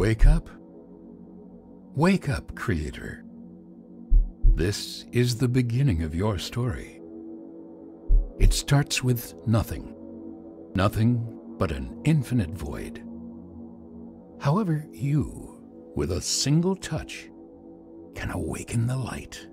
Wake up. Wake up, Creator. This is the beginning of your story. It starts with nothing. Nothing but an infinite void. However, you, with a single touch, can awaken the light.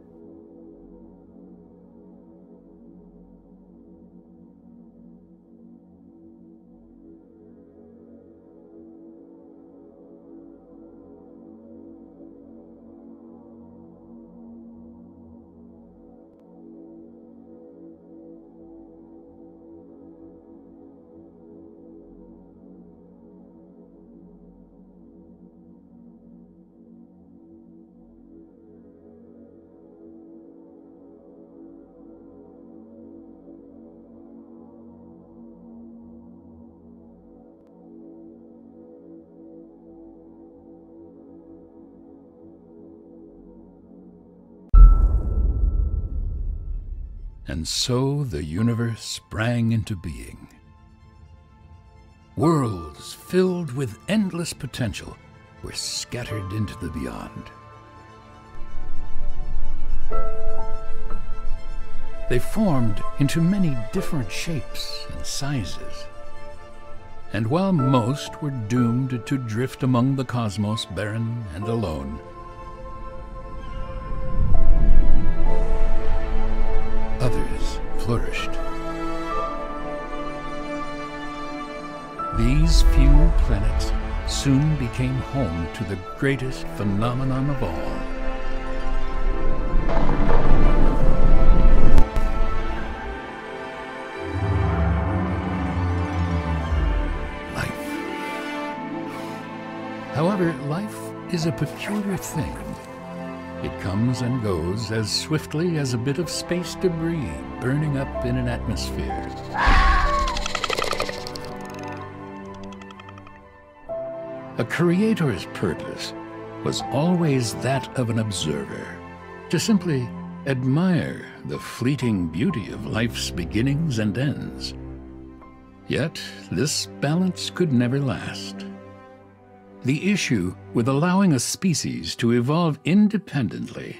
So the universe sprang into being. Worlds filled with endless potential were scattered into the beyond. They formed into many different shapes and sizes. And while most were doomed to drift among the cosmos barren and alone, flourished. These few planets soon became home to the greatest phenomenon of all. Life. However, life is a peculiar thing. It comes and goes as swiftly as a bit of space debris burning up in an atmosphere. A creator's purpose was always that of an observer, to simply admire the fleeting beauty of life's beginnings and ends. Yet, this balance could never last. The issue with allowing a species to evolve independently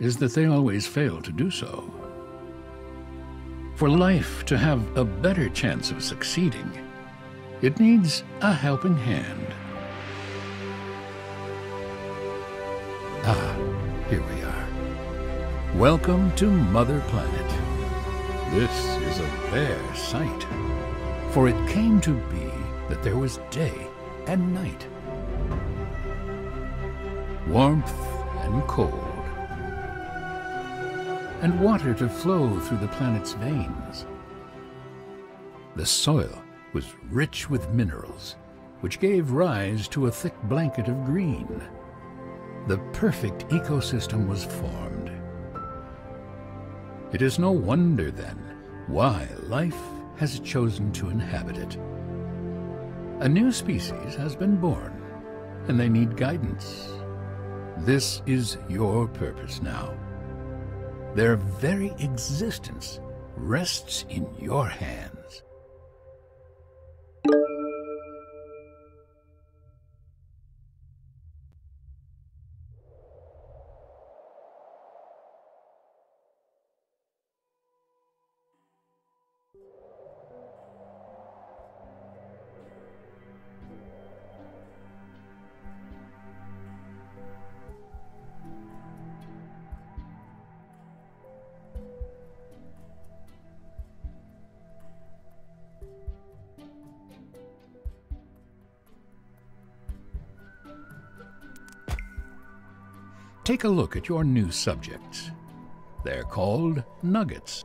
is that they always fail to do so. For life to have a better chance of succeeding, it needs a helping hand. Ah, here we are. Welcome to Mother Planet. This is a rare sight, for it came to be that there was day and night, warmth and cold, and water to flow through the planet's veins. The soil was rich with minerals, which gave rise to a thick blanket of green. The perfect ecosystem was formed. It is no wonder, then, why life has chosen to inhabit it. A new species has been born, and they need guidance. This is your purpose now. Their very existence rests in your hands. Take a look at your new subjects. They're called nuggets,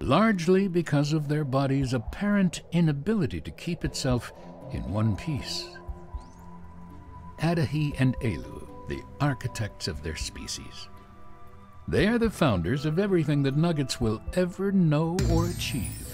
largely because of their body's apparent inability to keep itself in one piece. Adahi and Elu, the architects of their species. They are the founders of everything that nuggets will ever know or achieve.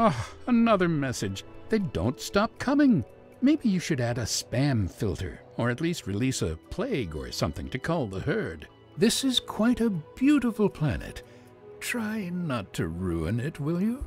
Oh, another message. They don't stop coming. Maybe you should add a spam filter, or at least release a plague or something to cull the herd. This is quite a beautiful planet. Try not to ruin it, will you?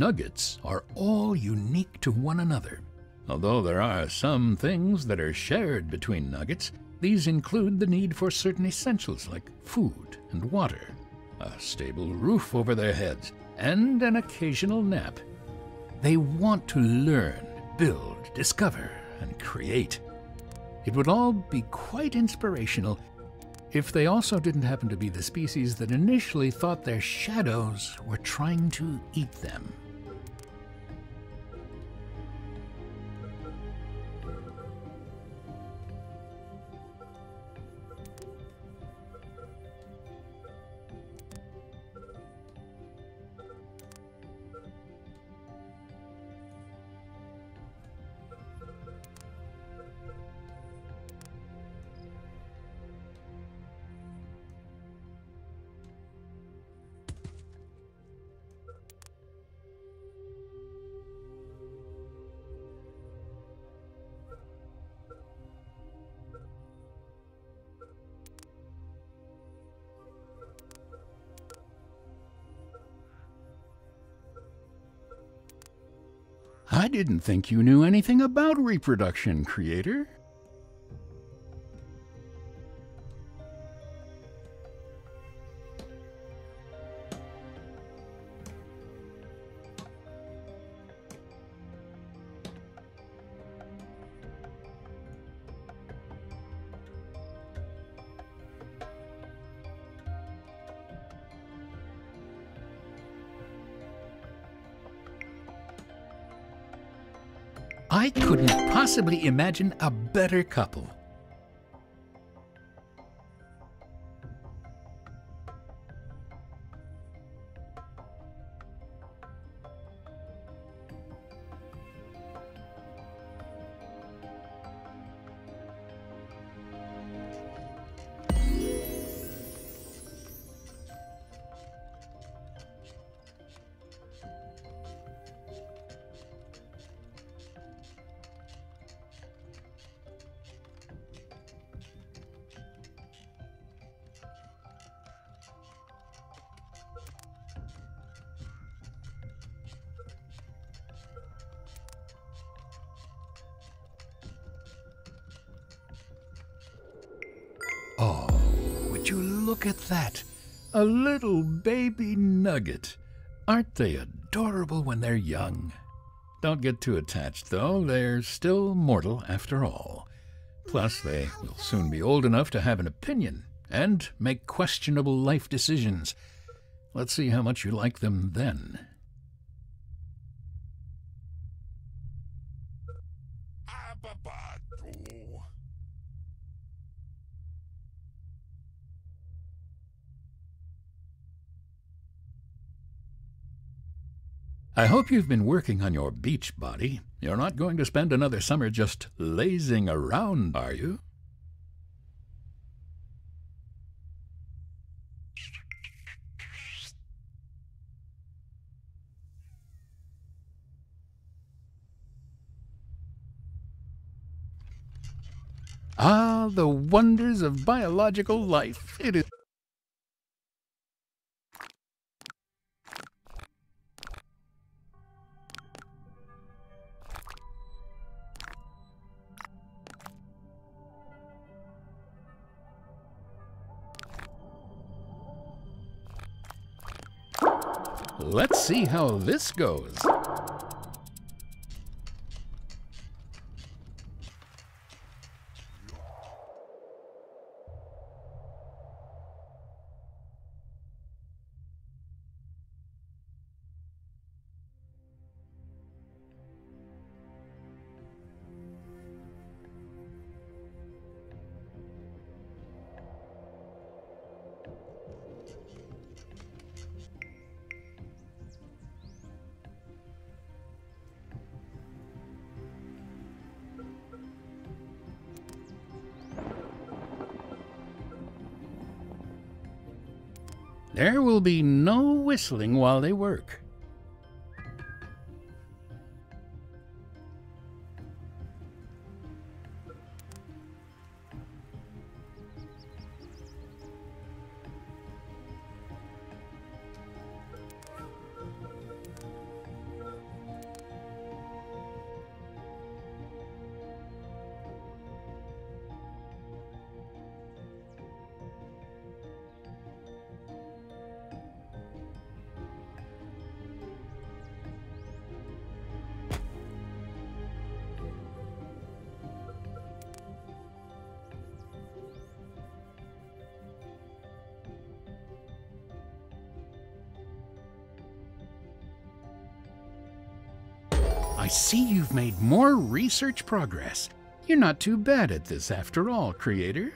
Nuggets are all unique to one another. Although there are some things that are shared between nuggets, these include the need for certain essentials like food and water, a stable roof over their heads, and an occasional nap. They want to learn, build, discover, and create. It would all be quite inspirational if they also didn't happen to be the species that initially thought their shadows were trying to eat them. I didn't think you knew anything about reproduction, creator. I couldn't possibly imagine a better couple. Oh, would you look at that? A little baby nugget. Aren't they adorable when they're young? Don't get too attached, though. They're still mortal after all. Plus, they will soon be old enough to have an opinion and make questionable life decisions. Let's see how much you like them then. I hope you've been working on your beach body. You're not going to spend another summer just lazing around, are you? Ah, the wonders of biological life. It is. See how this goes. Will be no whistling while they work. See you've made more research progress. You're not too bad at this after all, creator.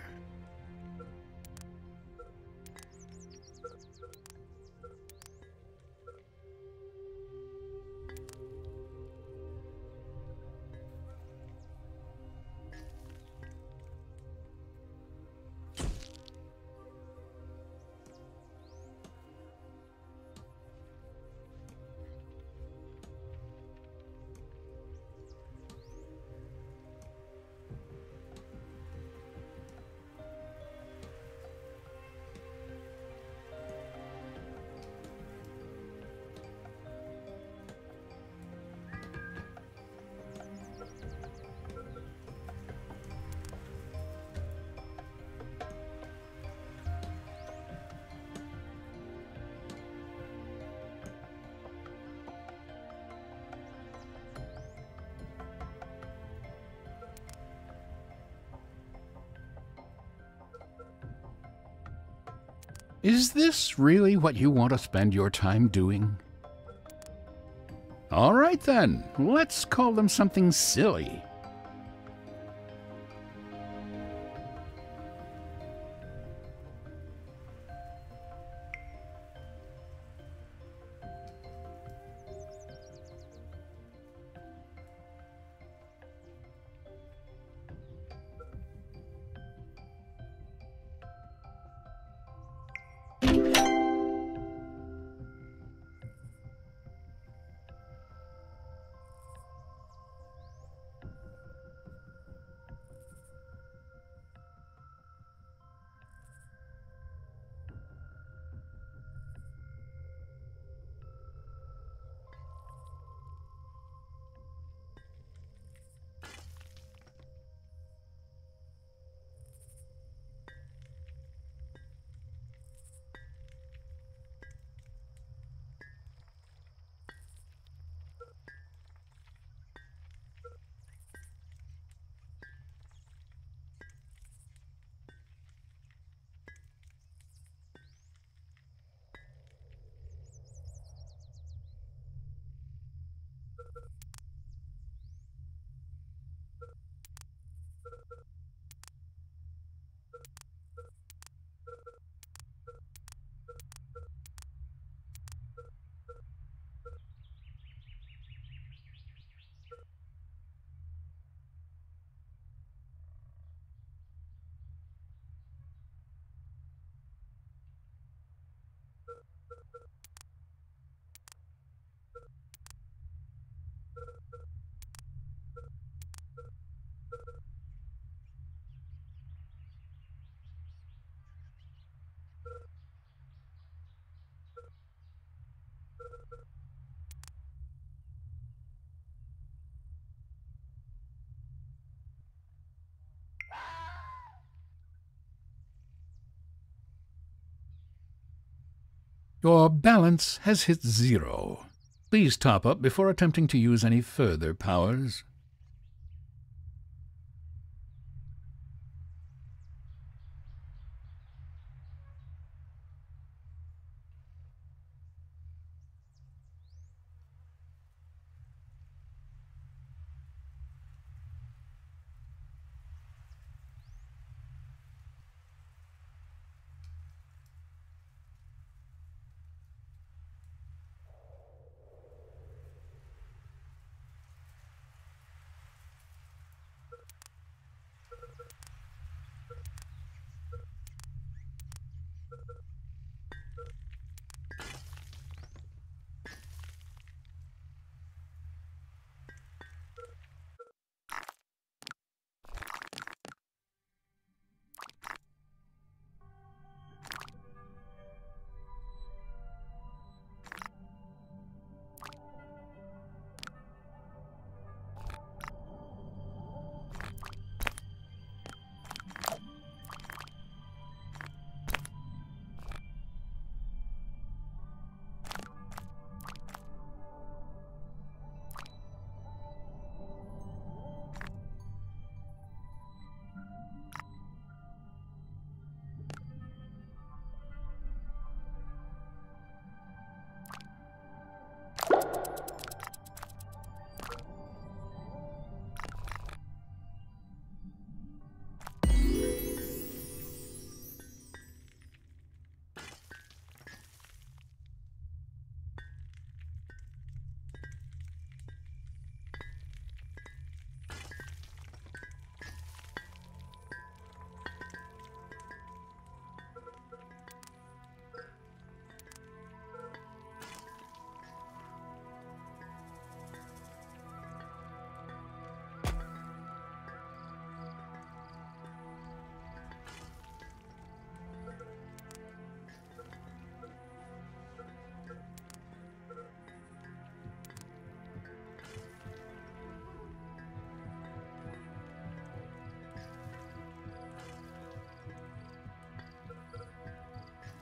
Is this really what you want to spend your time doing? All right then, let's call them something silly. Your balance has hit zero. Please top up before attempting to use any further powers.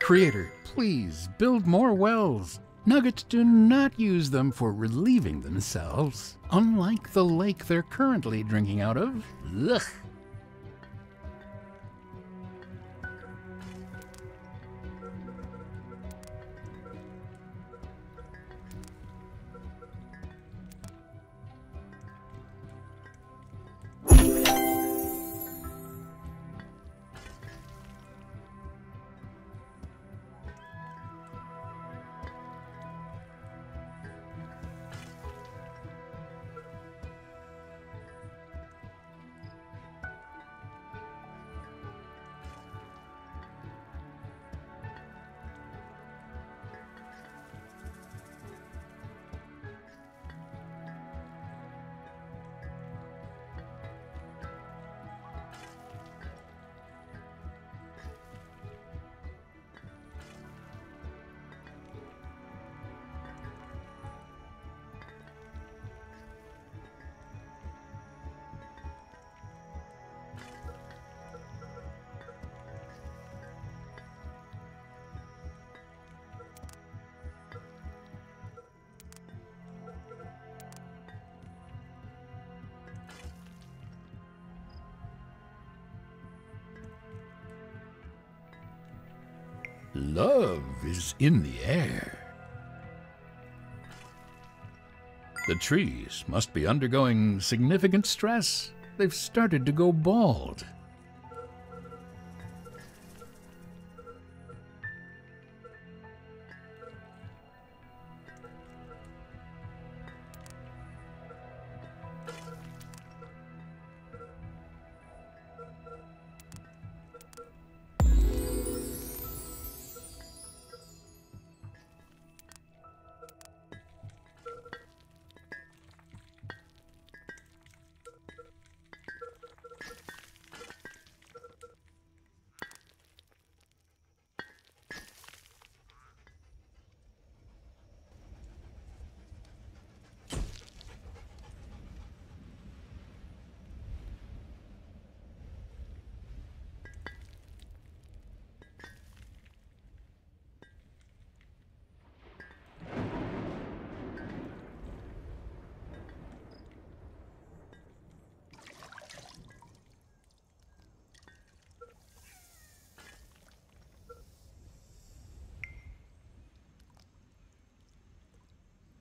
Creator, please build more wells. Nuggets do not use them for relieving themselves, unlike the lake they're currently drinking out of. Ugh. Love is in the air. The trees must be undergoing significant stress. They've started to go bald.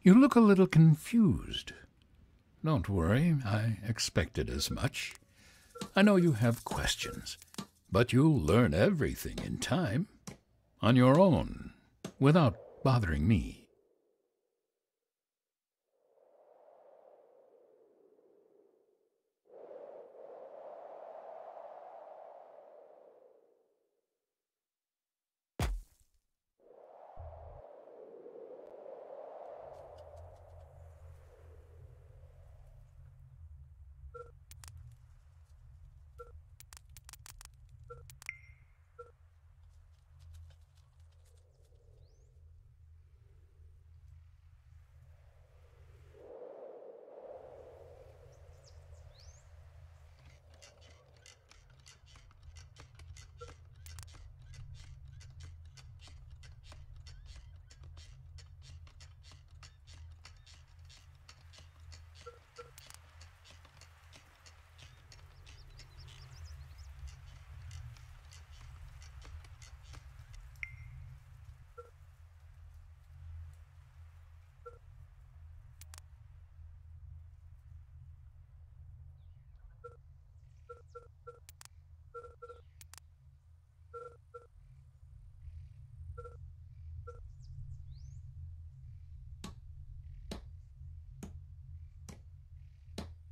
You look a little confused. Don't worry, I expected as much. I know you have questions, but you'll learn everything in time, on your own, without bothering me.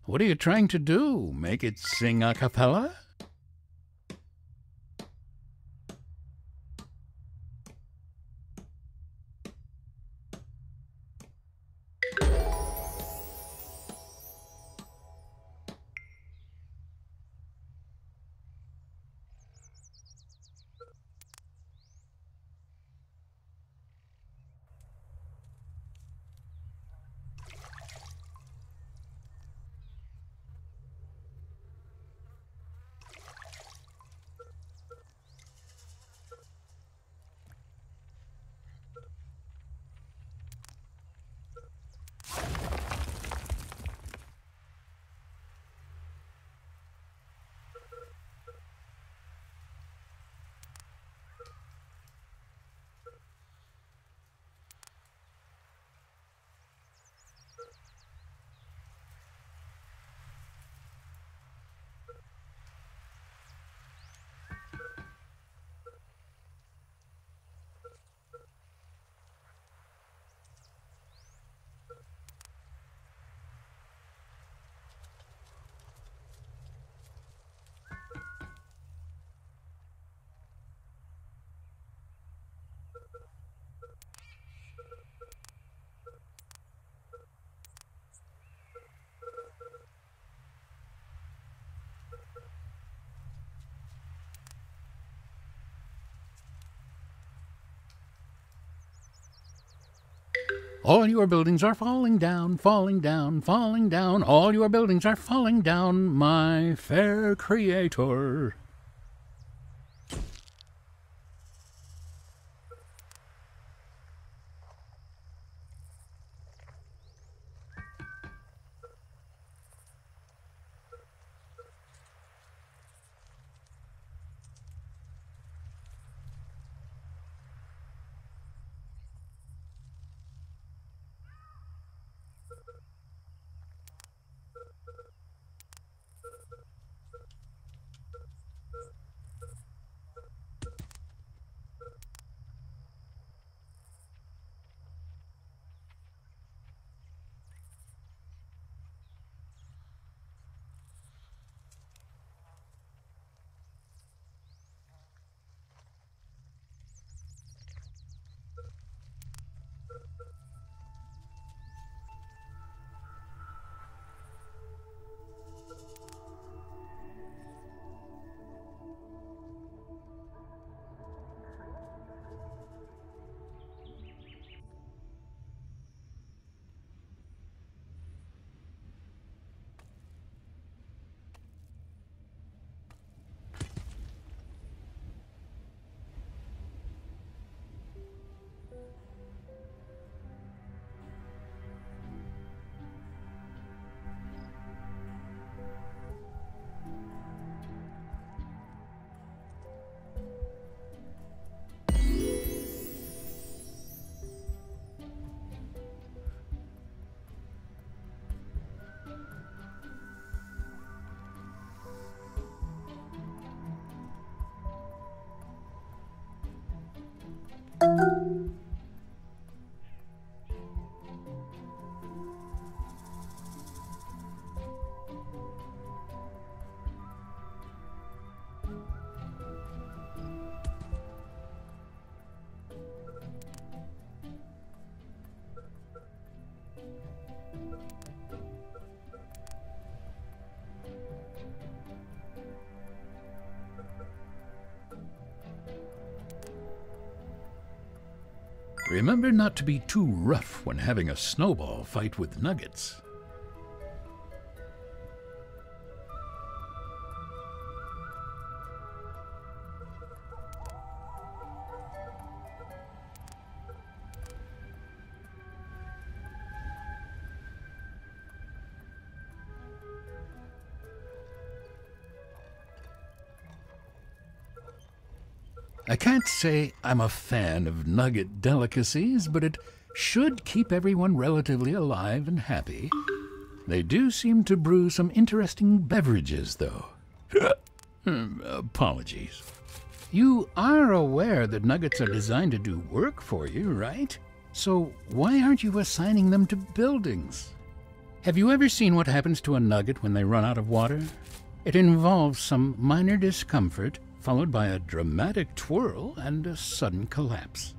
What are you trying to do? Make it sing a cappella? All your buildings are falling down, falling down, falling down. All your buildings are falling down, my fair creator. Remember not to be too rough when having a snowball fight with nuggets. Say I'm a fan of nugget delicacies, but it should keep everyone relatively alive and happy. They do seem to brew some interesting beverages, though. Hmm, apologies. You are aware that nuggets are designed to do work for you, right? So why aren't you assigning them to buildings? Have you ever seen what happens to a nugget when they run out of water? It involves some minor discomfort followed by a dramatic twirl and a sudden collapse.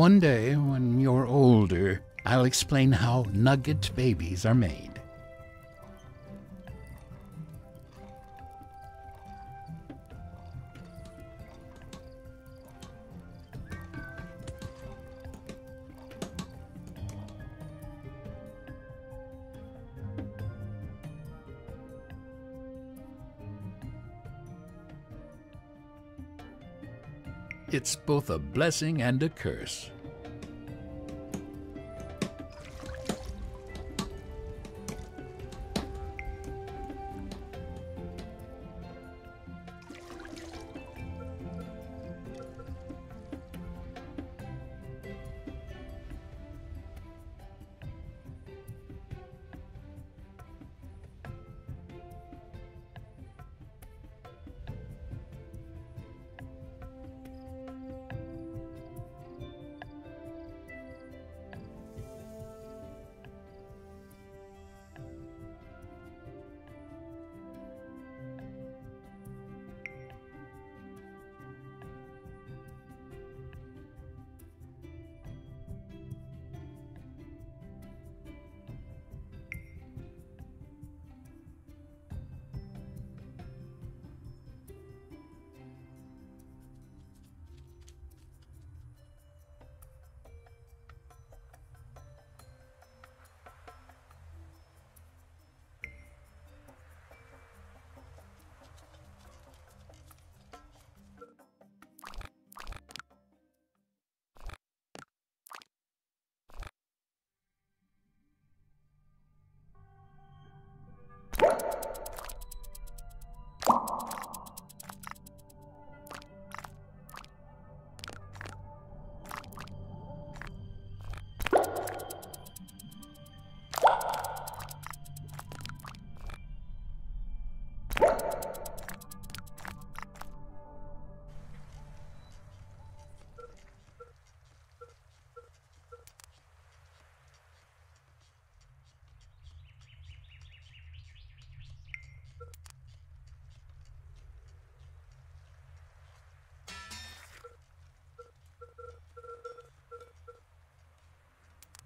One day, when you're older, I'll explain how nugget babies are made. It's both a blessing and a curse.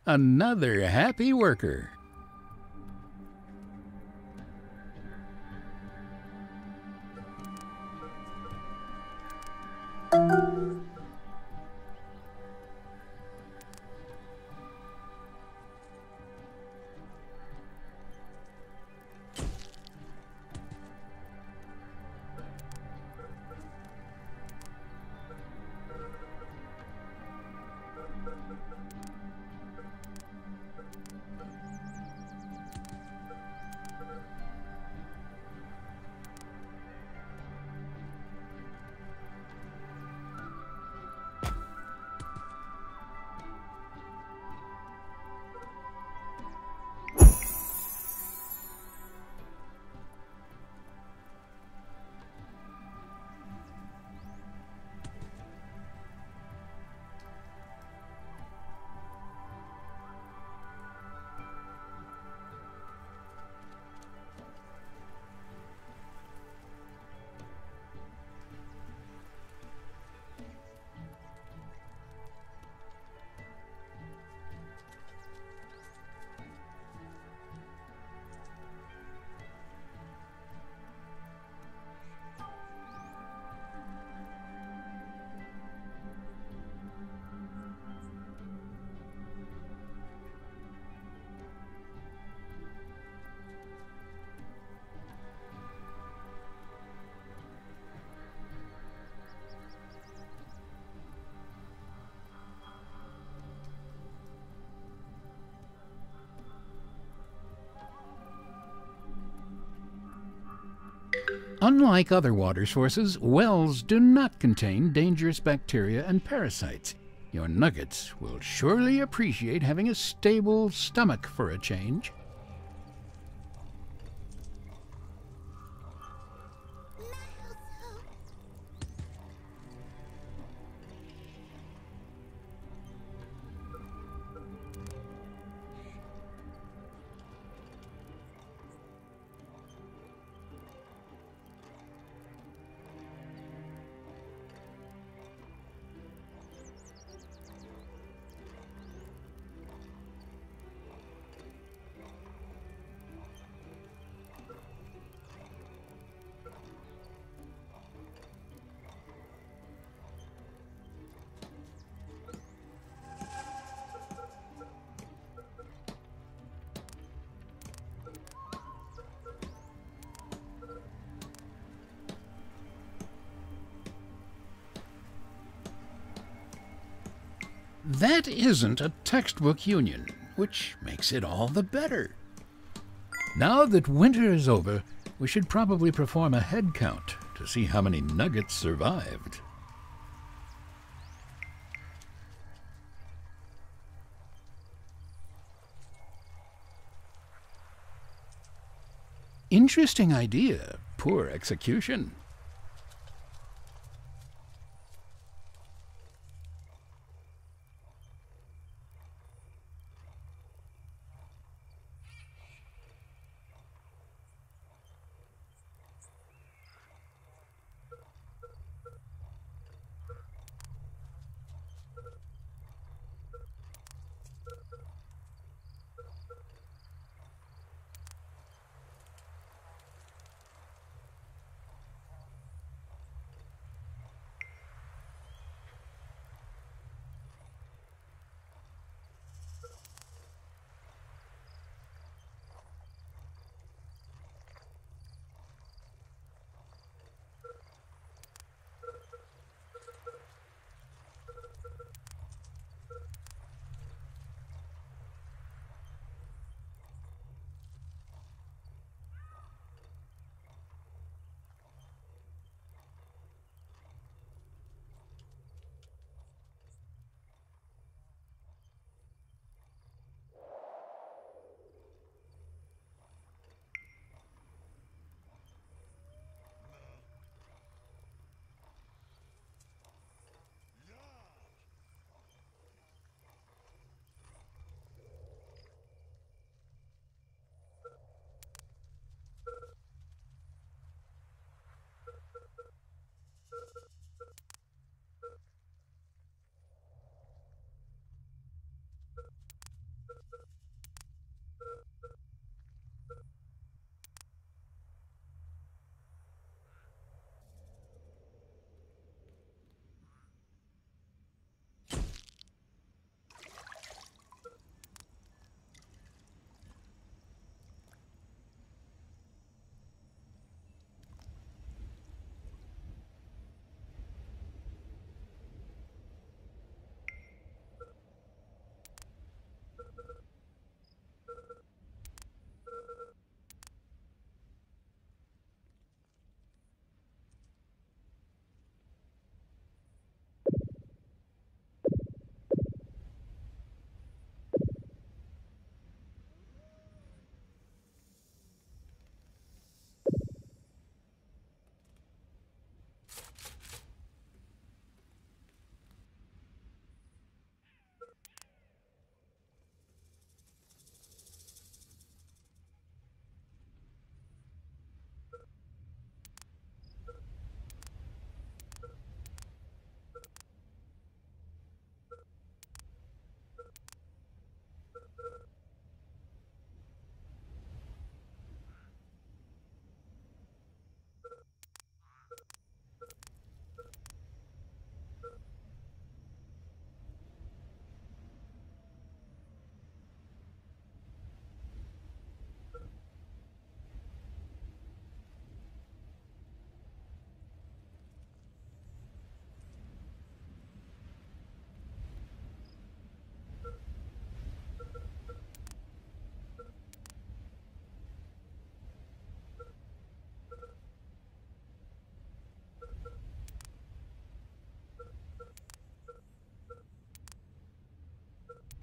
Another happy worker. Unlike other water sources, wells do not contain dangerous bacteria and parasites. Your nuggets will surely appreciate having a stable stomach for a change. That isn't a textbook union, which makes it all the better. Now that winter is over, we should probably perform a head count to see how many nuggets survived. Interesting idea, poor execution.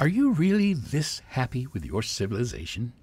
Are you really this happy with your civilization?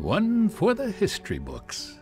One for the history books.